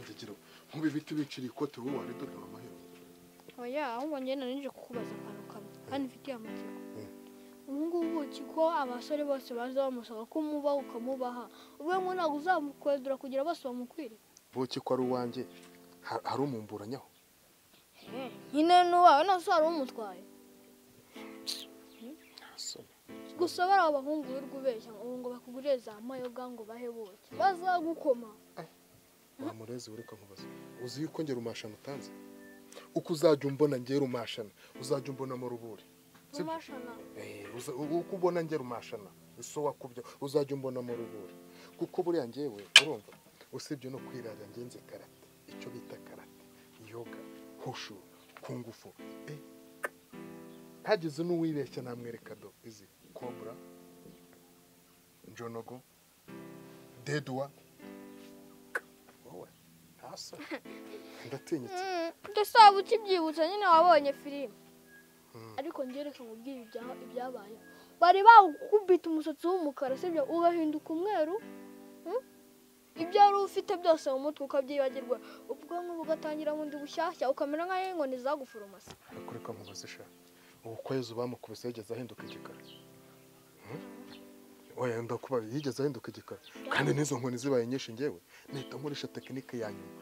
wanjye gira nk'ubu ibiti biciriye ikote wowe waridoda amahero oya ahubwo njye nje kukubaza akantu kamwe kandi mfitiye amatsiko ubu ngubu ko abasore bose baza bamusaba ko umubaha ukamubaha ubwo ngo ntabwo uzamukwedura kugira bose bamukwire buki ko ari uwanjye ha- hari umumburanyaho nyine n'uwawe nose wari umutwaye gusa bari abahungu wirirwa ubeshya ngo ngo bakugurire za mayoga ngo bahe buki bazagukoma wamurezi ureka nkubaza. Uzi yuko ngera umashana utanze? Uko uzajya umbona ngera umashana uzajya umbona mu ruburi. Eh, uko ubona ngera umashana iso wakubyo uzajya umbona mu ruburi. Kuko buriya ngewe urumva usibye no kwirarira ngenze karate. Icyo bita karate. Yoga hushu kungufu hagize n'uwibeshya namwereka do. Izi kobra njonogo dedwa ntasa ndatinyitse waba ukibyibutsa nyine wabonye filime ariko ngereka nkubwire ibya- ibyabaye bari bagukubita umusatsi w'umukara sibyo ugahinduka umweru ibyo wari ufite byose mu mutwe ukabyibagirwa ubwonko bugatangira bundi bushyashya ukamera nk'aho inkoni zaguforomasi ariko reka nkubaze sha ubu kwezi bamukubise yigeze ahinduka igikara? Oya ndakuba yigeze ahinduka igikara. Kandi n'izo nkoni zibaye nyinshi ngewe nahita nkoresha tekinike ya nyuma.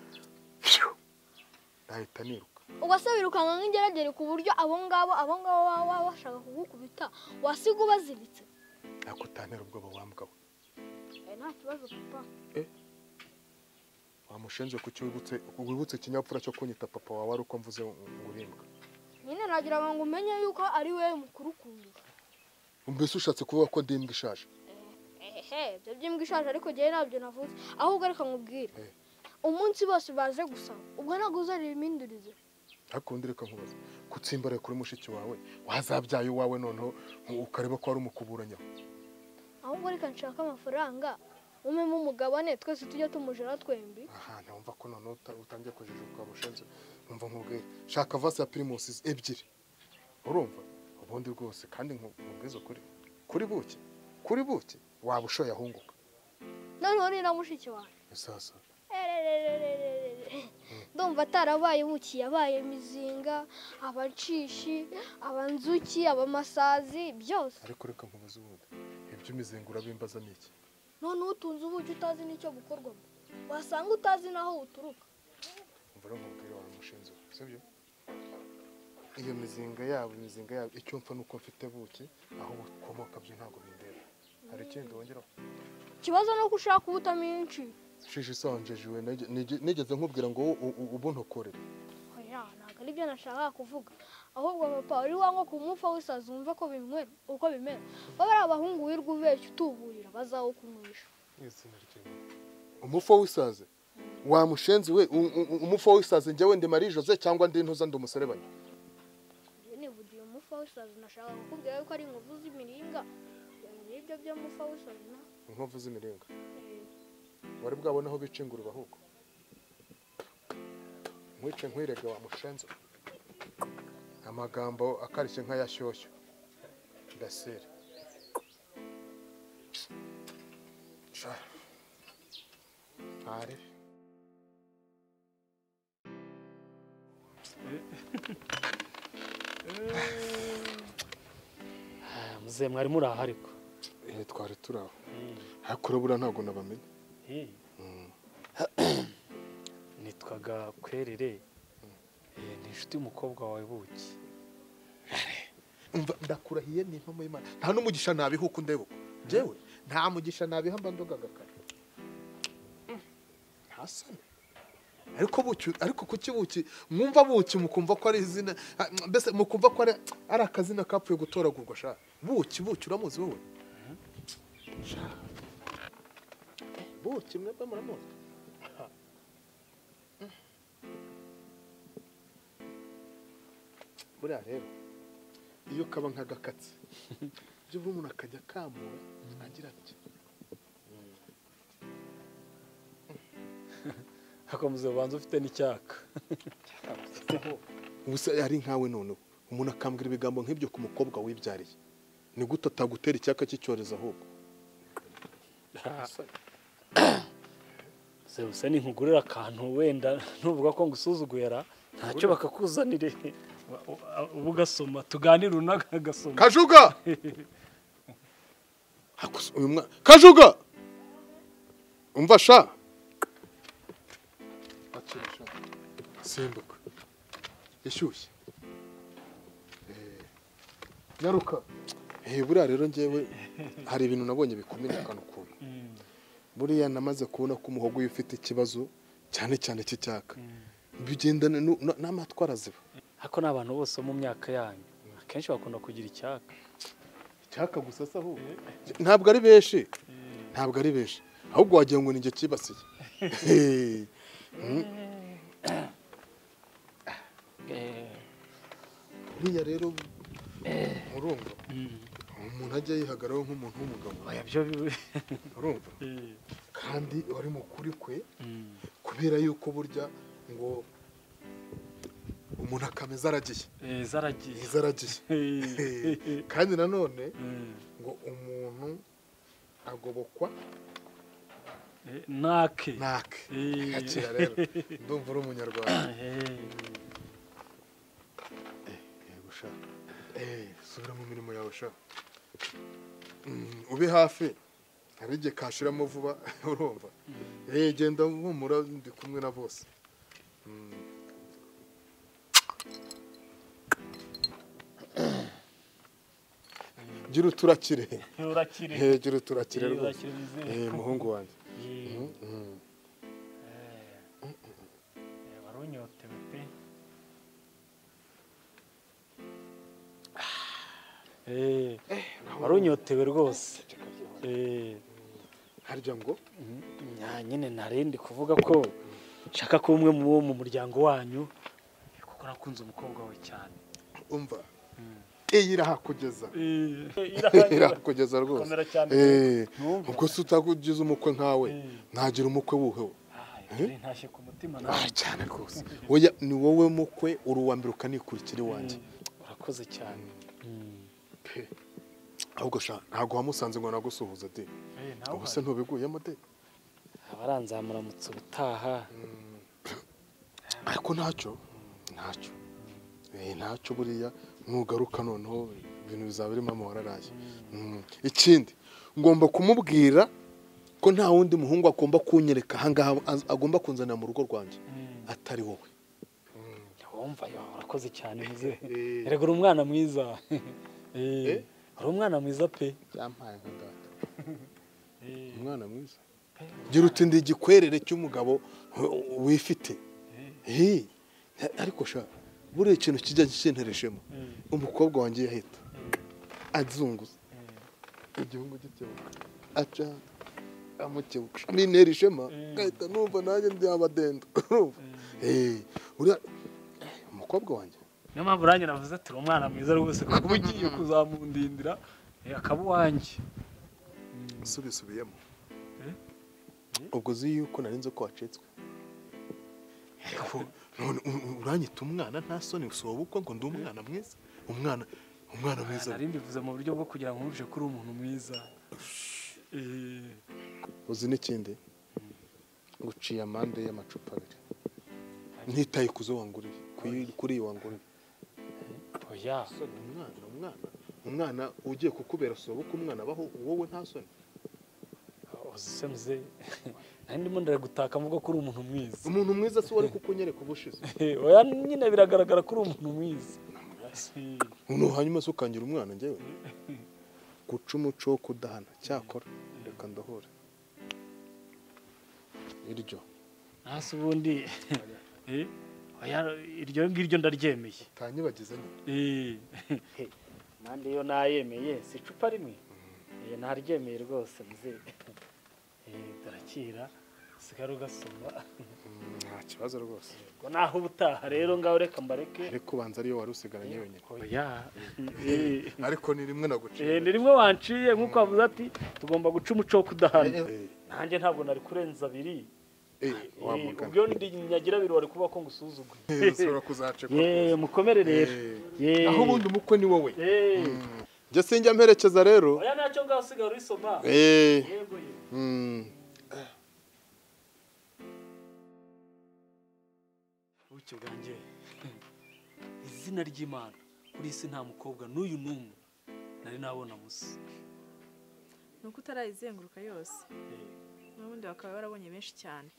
Nahita niruka. Se wirukanka nk'ingeragere ku buryo abo ngabo abo ngabo baba bashaka kugukubita wasiga ubaziritse. Ariko utantera ubwoba wambwa we Eh, nta kibazo papa. Wamushenze kuki wibutse ikinyabupfura cyo kunyita papa wawe ari uko mvuze ngo urimbwa nyine nagira ngo umenye yuko ari we mukuru kundusha mbese ushatse kuvuga ko ndi imbwa ishaje? Ehe ibyo by'imbwa ishaje ariko njyewe ntabyo navuze. Ahubwo reka nkubwire Eh. umunsi bose baje gusaba. Ubwo ntabwo uzareba imindurize ariko undi reka nkubaze. Kutsimbaraye kuri mushiki wawe wazabyaye uwawe noneho ukareba ko wari umukuburanyaho ahubwo reka nshaka amafaranga umemo umugabane twese tujye tumujera twembi. Aha ntumva ko noneho uta- utangiye kujijuka bushenze numva nkubwire shaka vasi ya pirimusi ebyiri. Urumva? Ubundi rwose kandi nku- nkubwize ukuri. Kuri buki? Kuri buki? Waba ushoye ahunguka noneho ni na mushiki wawe ndumva atarabaye buki yabaye mizinga abacishi abanzuki abamasazi byose. Ariko reka nkubaze ubundi. Iby'imizingo urabimbaza ni iki? Noneho utunze ubuki utazi n'icyo gukorwamo wasanga utazi n'aho buturuka umva rero nkubwire wa mushinzi sibyo iyo mizinga yabo imizinga yabo icyo mpfa nuko mfite buki aho bukomoka byo ntabwo bindeba hari ikindi wongeraho? Ikibazo ni uko ushaka ubuta menshi shishi isanjejiwe nigeze nkubwira ngo u- u- ubuntokorere. Oya ntabwo ari byo nashakaga kuvuga. Ahubwo papa uri wanywa ku mufa w'isazi wumve ko bimwera uko bimera. Baba ari abahungu wirwa ubeshya utuburira bazawukunywesha umufa w'isaze wamushenzi we? U- u- umufa w'isaze njyewe ndi marie jose cyangwa ndi ntuza ndi umuserebanya? Nivugiye umufa w'isazi. Nashakaga kukubwira yuko ari inkovu z'imiringa. Ibyo by'umufa w'isazi na inkovu z'imiringa. Wari bwabone aho bica ingurube ahubwo? Nkwice nkwirege wa mushenzi we. amagambo akarishye nk'ayashyushyu ndasire Sha. ntare. Muzehe mwari muri aha ariko Eh, twari turi aho. Ariko urabura ntabwo nabamenye Eh. nitwaga kwerere. Eh, ni inshuti y'umukobwa wawe buki. Umva ndakurahiye ni impamo y'imana. Nta n'umugisha nabiha uko ndeba uko njyewe nta mugisha nabiha mba ndogaga kare. Ntasane ariko buki ariko kuki buki? Mwumva buki mukumva ko ari izina. Ah, mbese mukumva ko ari ari akazina kapfuye gutoragurwa sha? Buki buki uramuzi wowe. Buki mwebwe muramuzi buriya rero iyo kaba nk'agakatsi buri umuntu akajya akamura agira ati muzehe ubanza ufite n'icyaka. Ubusa ari nkawe noneho umuntu akambwira ibigambo nk'ibyo ku mukobwa wibyariye. Ni gute atagutera icyaka cy'icyorezo ahubwo? Gusa ninkugurira akantu wenda nuvuga ko ngusuzugura ntacyo bakakuzanire. Ugasoma tuganire unaga agasoma. Kajuga! Kajuga! Umva sha? Simbuka ishyushye Eh, nyaruka. Buriya rero njyewe hari ibintu nabonye bikomenyekana ukuntu buriya namaze kubona ko umuhogo iyo ufite ikibazo cyane cyane cy'icyaka bigendana n'amatwara ziba. Ariko ni abantu bose bo mu myaka yanyu akenshi bakunda kugira icyaka. Icyaka gusa se ahubwo ntabwo ari benshi ntabwo ari benshi ahubwo wagira ngo ni igihe kibasiye. Eh, buriya rero urumva mm. Umuntu ajya yihagararaho nk'umuntu w'umugabo. Urumva? Eh, kandi wari mu kuri kwe mm. kubera yuko burya ngo umuntu akameza aragiye. Eh, zaragiye. Eh, kandi nanone ngo umuntu agobokwa nake. Nake. Eh. akira rero. Ndumva uri umunyarwanda. Subira mu mirimo yawe sha. Mm, ube hafi hari igihe kashiramo vuba urumva. Eh genda humura ndi kumwe na bose. Mm. gira uturakire. Urakire eh gira uturakire Eh, rwose. eh muhungu wanjye. Eh, Mm, mm. eh, eh, wari unyotewe pe Eh, wari unyotewe rwose Eh, harya ngo mm, nyine narindi kuvuga ko nshaka ko umwe mu bo mu muryango wanyu kuko nakunze umukobwa we cyane. Umva? Mm. iyi irahakugeza Eh, irahakugeza rwose. Eh ubwo se utakugize umukwe nkawe Eh. ntagira umukwe wuheho Ah, ntashye ku mutima Ah, nawe cyane rwose. Ni wowe mukwe uri uwa mbere ukanikurikira iwanjye. Urakoze cyane. Mm. Pe. Ahubwo ntabwo wamusanze ngo nagusuhuza de Eh, ubu se ntubiguyemo de abaranzamuramutse ubutaha. Ariko ntacyo ntacyo. Eh, ntacyo buriya. Nugaruka noneho ibintu bizaba birimo amahoro araye Mm. ikindi ngomba kumubwira ko nta wundi muhungu agomba kunyereka. Ahangaha agomba kunzanira mu rugo rwanjye Mm. atari wowe. Wumva urakoze cyane muze Eh. erega uri umwana mwiza. Uri umwana mwiza pe. Byampaye nka data. Eh, umwana mwiza. Gira uti ndi igikwerere cy'umugabo wifite. Eh, ariko sha buriya ikintu kijya kintereshemo. Eh, umukobwa wanjye yahita. Eh, azunguza igihungu gikebuka aca amukebuka. Bintera ishema. Ngahita numva nanjye ndi abadenda urumva? Uriya umukobwa wanjye. Niyo mpamvu nanjye navuze ati uri umwana mwiza rwose kuba ugiye kuzamundindira. Eh, akaba uwanjye. Mm. usubisubiyemo Eh? ubwo uzi yuko nari nzi ko wacitswe? Uranyita umwana nta soni usoba uko ngo ndi umwana mwiza? Umwana umwana mwiza. nari mbivuze mu buryo bwo kugira ngo nkurushe ko uri umuntu mwiza. Eh, uzi n'ikindi? Nguciye amande y'amacupa abiri. Ntitaye ku zo wanguriye kuri- kuri iyi wanguriye oya. Umwana umwana. Umwana ugiye kukubera soba uko umwana abaho wowe nta soni. Uzi muze nari ndimo ndaragutaka mvuga ko uri umuntu mwiza. Umuntu mwiza si wari kukunyereka ubushize. Oya nyine biragaragara ko uri umuntu mwiza. Hanyuma se ukangira umwana njyewe? Guca umuco wo kudahana. Cyakora reka ndahure iryo. Hasi ubundi. Iryo ngiryo ndaryemeye. Utanyibagize nyine Eh, mande yo nayemeye si icupa rimwe? Eh, naryemeye rwose muze Eh, turakira usigara ugasoma. Mm, nta kibazo rwose. Ngo naho ubutaha rero ngaho reka mbareke. Ariko ubanza ariyo wari usigaranye wenyine. Oya Eh, ariko ni rimwe naguciye. Eh, ni rimwe wanciye nk'uko wavuze ati tugomba guca umuco wo kudahana nanjye ntabwo nari kurenza abiri. Eh, Eh, ndi nyagira abiri wari kuba ko ngusuzuguye Eh, ushobora kuzacekwa ye mukomere rero. Ye aho ubundi umukwe ni wowe. Eh, Mm. njye sinjya mperekeza rero. Oya ntacyo ngaho usigara urisoma Eh, yego ye. Mm. bwanjye izina ry'imana. Kuri isi nta mukobwa n'uyu n'umwe nari nabona musa ni uko utarayizenguruka yose. Eh, n'ubundi bakaba barabonye benshi cyane.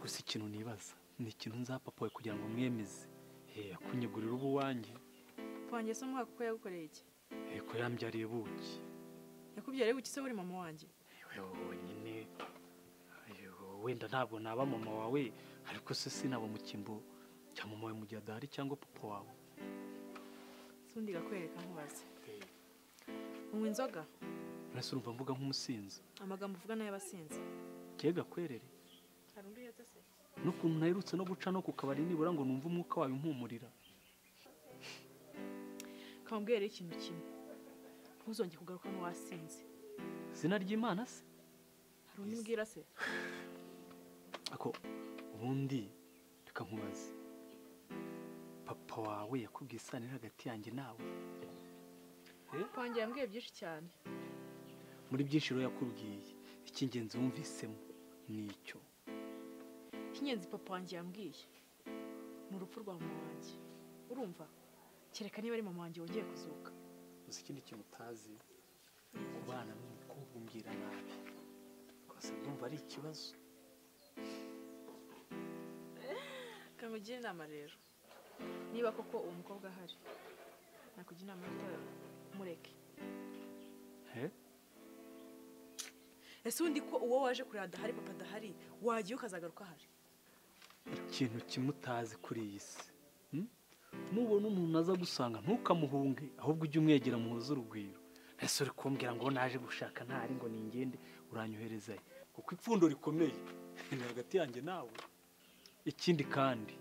Gusa ikintu nibaza ni ikintu nzapapa we kugira ngo mwemeze. Eh, akunyegurira ubu wanjye. Wanjye se umwaka uko yagukoreye iki? Eh, ko yambyariye buki? Yakubyariye buki se buri mama wanjye? Nyine wenda ntabwo naba mama wawe ariko se sinaba mu cyimbo cya mama wawe mu gihe adahari cyangwa papa wawe. Se undi gakwereka nkubaze. Unywa inzoga? Uretse urumva mvuga nk'umusinzi. Amagambo uvuga n'ay'abasinzi. Kiye gakwerere hari undi uyetse se n'ukuntu naherutse no guca no ku kabari nibura ngo numve umwuka wawe umpumurira kamubwire rero ikintu kimwe. Ntuzongere kugaruka n'uwasinze izina ry'imana se? Hari undi mbwira se? Ako ubundi reka nkubaze. Papa wawe yakubwiye isano iri hagati yanjye nawe. Papa wanjye yambwiye byinshi cyane. Muri byinshi rero yakubwiye. Icy'ingenzi wumvisemo ni icyo? Icy'ingenzi papa wanjye yambwiye. Ni urupfu rwa mama wanjye. Urumva? Kereka niba ari mama wanjye wongeye kuzuka. Gusa ikindi kintu utazi? Kubana n'umukobwa umbwira nabi. Rwose ndumva ari ikibazo. Kamugire inama rero. Niba koko uwo mukobwa ahari nakugira inama yo mureke. He? Ese ubundi ko uwo waje kureba adahari papa adahari wagiye ukazagaruka ahari? Ikintu kimwe utazi kuri iyi si. Hmm? nubona umuntu aza gusanga ntukamuhunge ahubwo ujye umwegera muhuze urugwiro. Ese uri kumbwira ngo naje gushaka ntari ngo ningende uranyoherezayo kuko ipfundo rikomeye. Ni hagati yanjye nawe. Ikindi kandi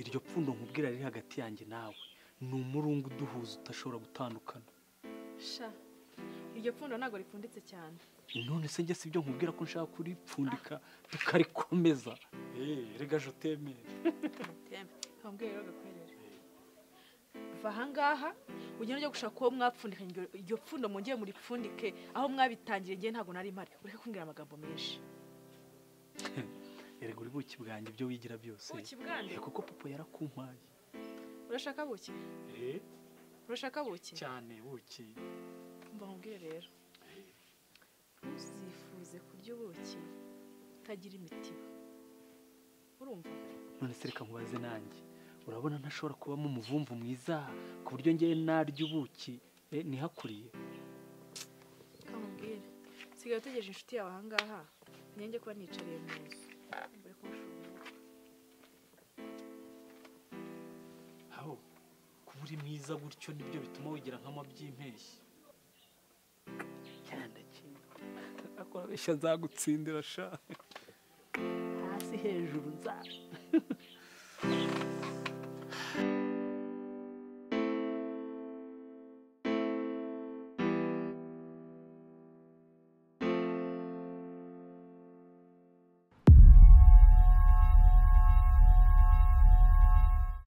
iryo pfundo nkubwira riri hagati yanjye nawe. Ni umurungu uduhuza udashobora gutandukana. Sha. Iryo pfundo ntabwo ripfunditse cyane. None se njye si ibyo nkubwira ko nshaka kuripfundika? Tukarikomeza eee rega rero gakwerere va ahangaha ugenda ujya gushaka uwo mwapfundikanye iryo- pfundo mwongeye muripfundike aho mwabitangiriye ngewe ntabwo nari mpari. Ureke kumbwira amagambo menshi. Erega uri buki bwanjye ibyo wigira byose. Buki bwanjye? Eh, kuko papa yarakumpaye. Urashaka buki? Urashaka buki? Cyane buki. Mba nkubwire rero. Ntuzifuze kurya ubuki utagira imitiba. Urumva none se reka nkubaze nanjye. Urabona ntashobora kubamo umuvumvu mwiza ku buryo ngewe narya ubuki eh, nihakuriye. Kamubwire sigaye utegereje inshuti yawe ahangaha nyange kuba nicariye mu nzu. Aho kuba uri mwiza gutyo ni byo bituma wigira nk'ama by'impeshyi cyandakira akorabeshya nzagutsindira sha. hasi 天如在。